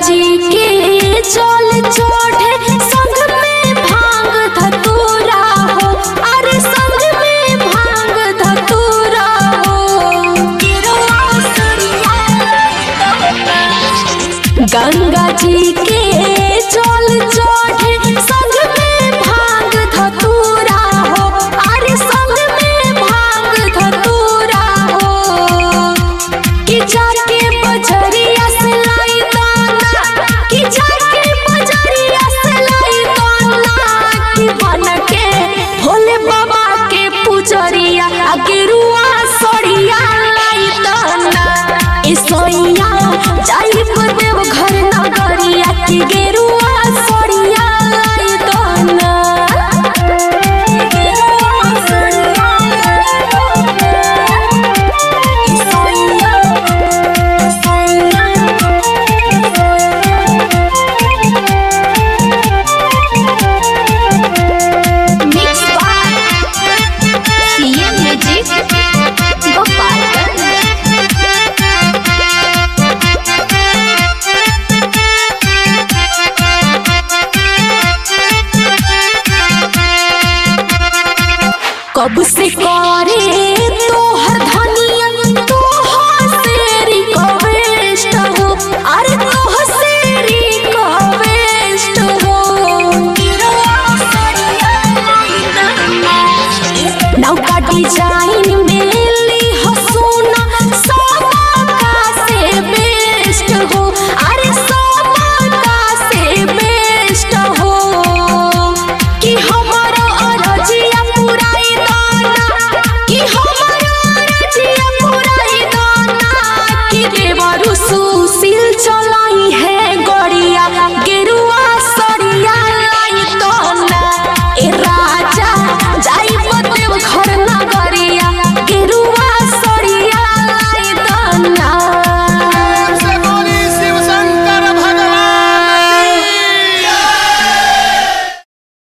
जी के जल कब से करे